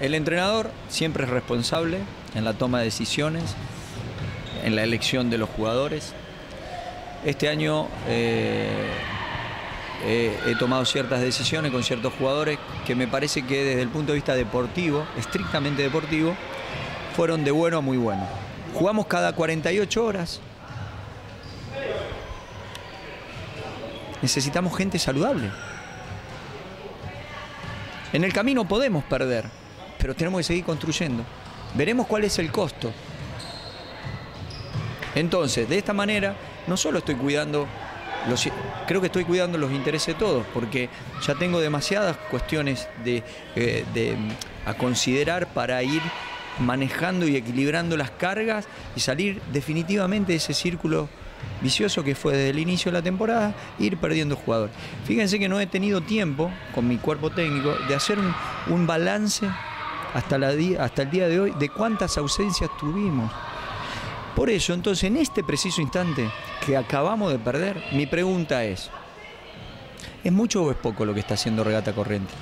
El entrenador siempre es responsable en la toma de decisiones, en la elección de los jugadores. Este año eh, he tomado ciertas decisiones con ciertos jugadores que me parece que desde el punto de vista deportivo, estrictamente deportivo, fueron de bueno a muy bueno. Jugamos cada 48 horas. Necesitamos gente saludable. En el camino podemos perder, pero tenemos que seguir construyendo. Veremos cuál es el costo. Entonces, de esta manera, no solo estoy cuidando, los, creo que estoy cuidando los intereses de todos, porque ya tengo demasiadas cuestiones eh, de, a considerar para ir manejando y equilibrando las cargas y salir definitivamente de ese círculo vicioso que fue desde el inicio de la temporada, ir perdiendo jugadores. Fíjense que no he tenido tiempo con mi cuerpo técnico de hacer un balance hasta, el día de hoy de cuántas ausencias tuvimos. Por eso, entonces, en este preciso instante que acabamos de perder, mi pregunta es, ¿es mucho o es poco lo que está haciendo Regata Corriente?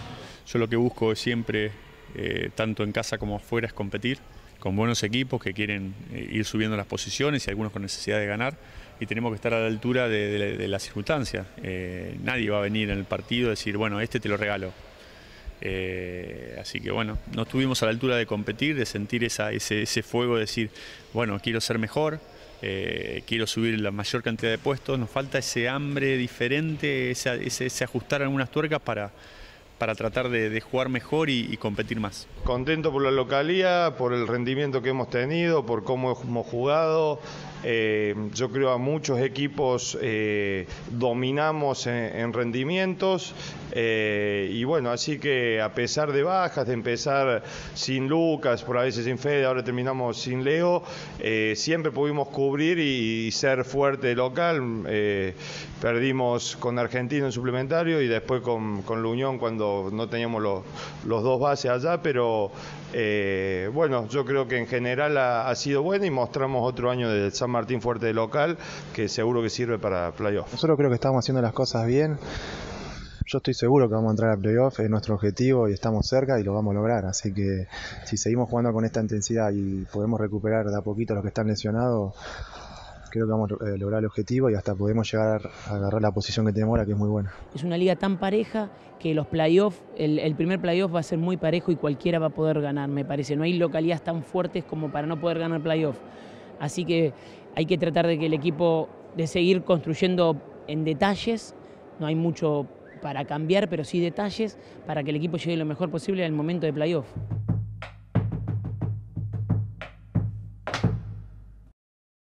Yo lo que busco siempre, eh, tanto en casa como afuera, es competir con buenos equipos que quieren eh, ir subiendo las posiciones y algunos con necesidad de ganar y tenemos que estar a la altura de, de, de la circunstancia. Eh, nadie va a venir en el partido a decir, bueno, este te lo regalo. Eh, así que bueno, no estuvimos a la altura de competir, de sentir ese, ese, fuego, de decir, bueno, quiero ser mejor, eh, quiero subir la mayor cantidad de puestos, nos falta ese hambre diferente, ese, ajustar algunas tuercas para, para tratar de, jugar mejor y, y, competir más. Contento por la localidad, por el rendimiento que hemos tenido, por cómo hemos jugado. Eh, yo creo a muchos equipos eh, dominamos en, en rendimientos eh, y bueno, así que a pesar de bajas, de empezar sin Lucas, por a veces sin Fede, ahora terminamos sin Leo, siempre pudimos cubrir y, ser fuerte local. Perdimos con Argentina en suplementario y después con, con la Unión cuando no teníamos los, los dos bases allá, pero bueno, yo creo que en general ha, sido buena y mostramos otro año de San Martín fuerte de local que seguro que sirve para playoff. Nosotros creo que estamos haciendo las cosas bien. Yo estoy seguro que vamos a entrar a playoff, es nuestro objetivo y estamos cerca y lo vamos a lograr. Así que si seguimos jugando con esta intensidad y podemos recuperar de a poquito a los que están lesionados, creo que vamos a eh, lograr el objetivo y hasta podemos llegar a agarrar la posición que tenemos ahora, que es muy buena. Es una liga tan pareja que los playoffs, el, el, primer playoff va a ser muy parejo y cualquiera va a poder ganar, me parece. No hay localidades tan fuertes como para no poder ganar playoff. Así que hay que tratar de que el equipo, de seguir construyendo en detalles, no hay mucho para cambiar, pero sí detalles para que el equipo llegue lo mejor posible al momento de playoff.